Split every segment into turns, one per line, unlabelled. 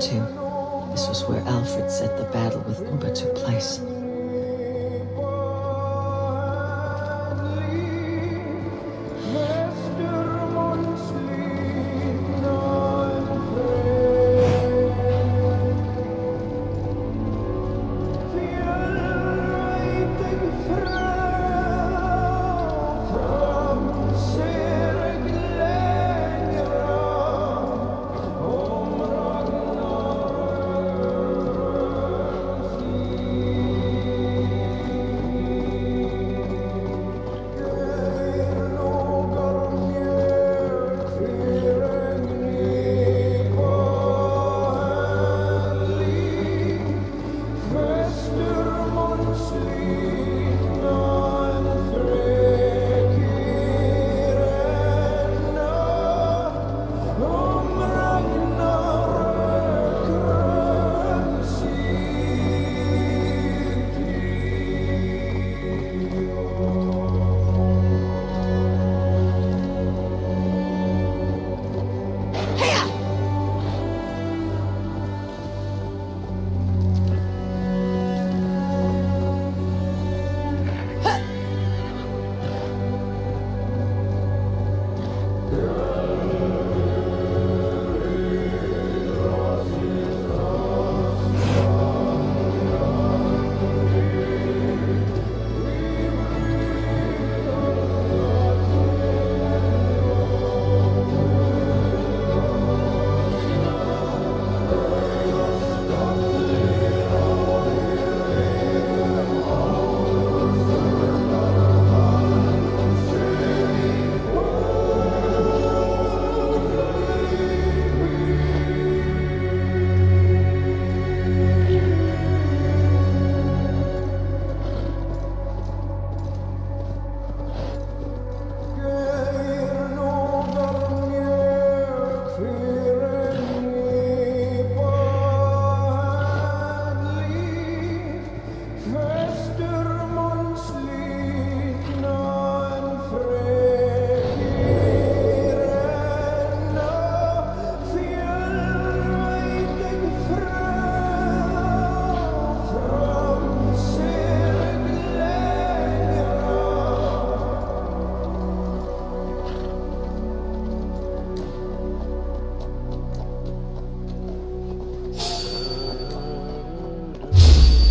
too. This was where Alfred said the battle with Ubba took place.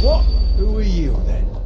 What? Who are you then?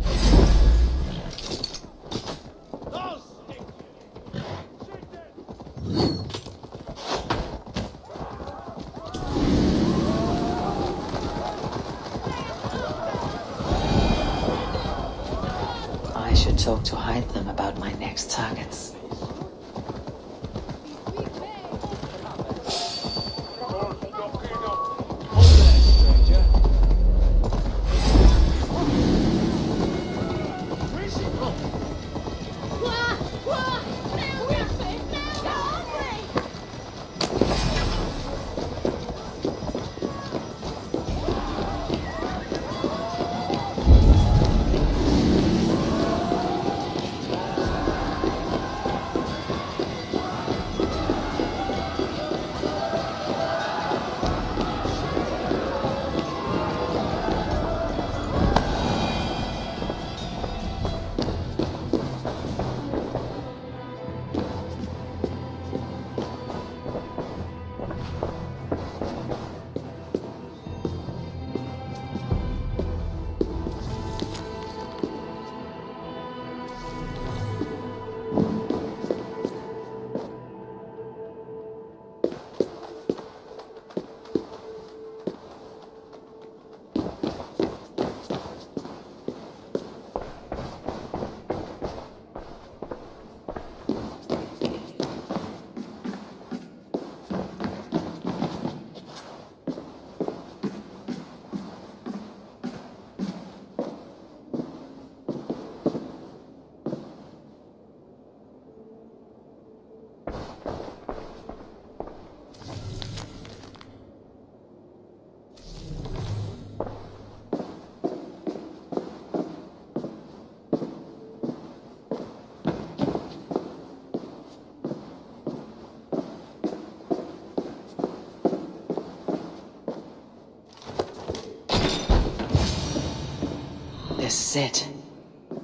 This is it.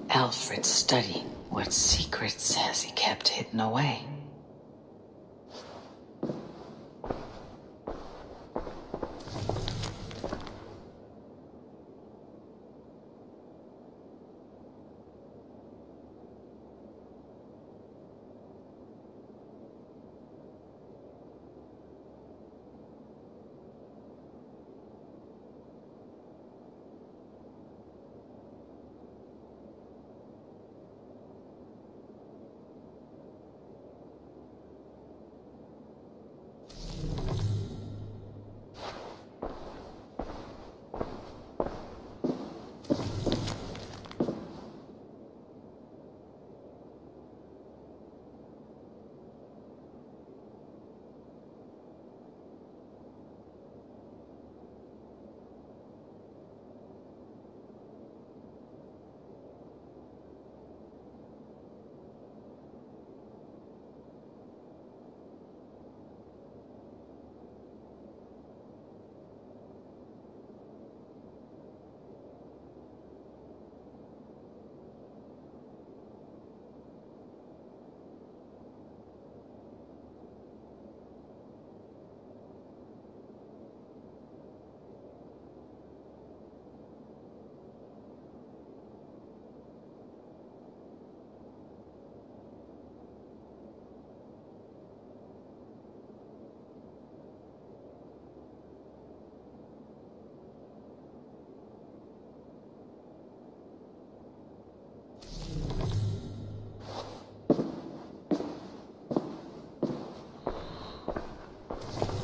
Alfred studying what secrets has he kept hidden away.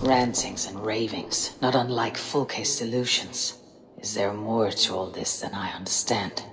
Rantings and ravings, not unlike Fulke's delusions. Is there more to all this than I understand?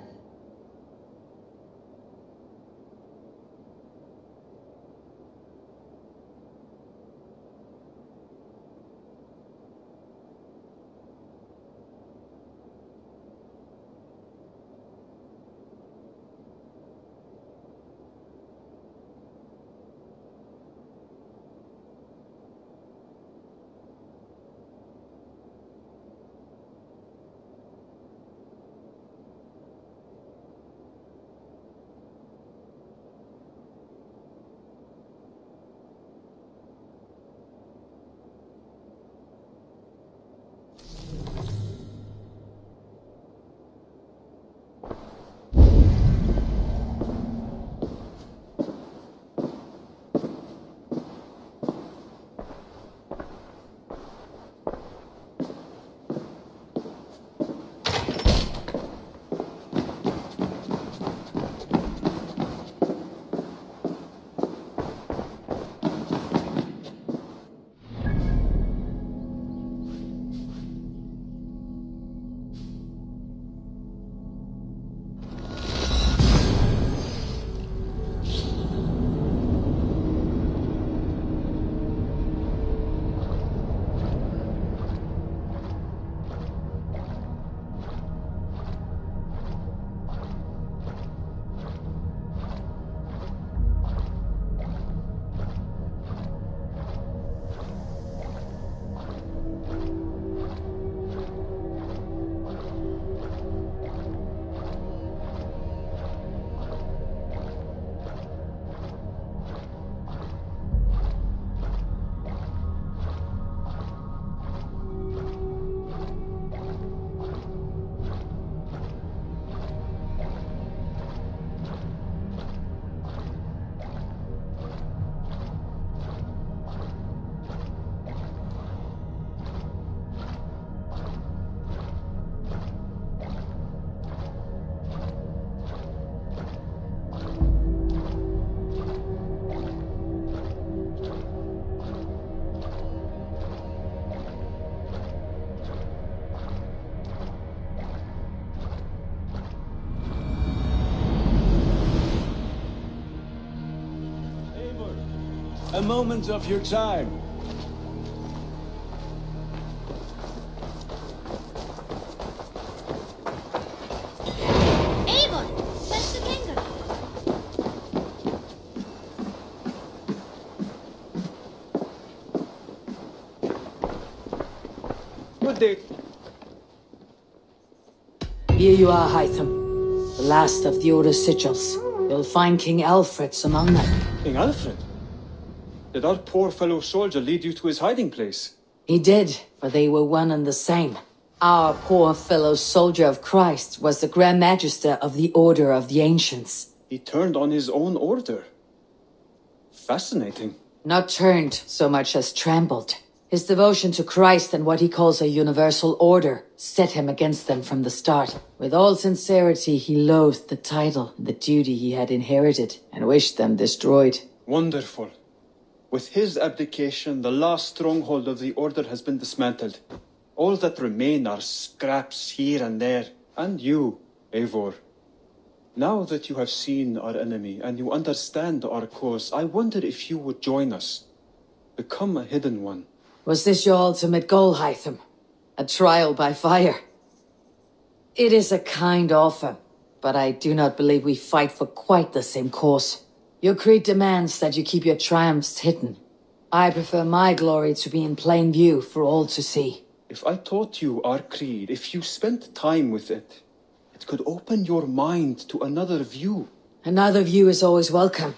A moment of your time.
Avon! Beste finger!
Good day.
Here you are, Hytham. The last of the Order sigils. You'll find King Alfred's among them.
King Alfred? Did our poor fellow soldier lead you to his hiding place?
He did, for they were one and the same. Our poor fellow soldier of Christ was the Grand Magister of the Order of the Ancients.
He turned on his own order. Fascinating.
Not turned so much as trampled. His devotion to Christ and what he calls a universal order set him against them from the start. With all sincerity, he loathed the title and the duty he had inherited and wished them destroyed.
Wonderful. With his abdication, the last stronghold of the Order has been dismantled. All that remain are scraps here and there. And you, Eivor. Now that you have seen our enemy and you understand our cause, I wonder if you would join us. Become a hidden one.
Was this your ultimate goal, Hytham? A trial by fire? It is a kind offer, but I do not believe we fight for quite the same cause. Your creed demands that you keep your triumphs hidden. I prefer my glory to be in plain view for all to see.
If I taught you our creed, if you spent time with it, it could open your mind to another view.
Another view is always welcome,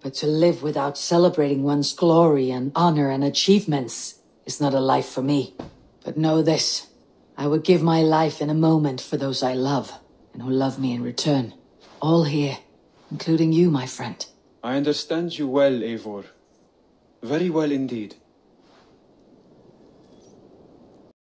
but to live without celebrating one's glory and honor and achievements is not a life for me. But know this, I would give my life in a moment for those I love, and who love me in return. All here, including you, my friend.
I understand you well, Eivor. Very well indeed.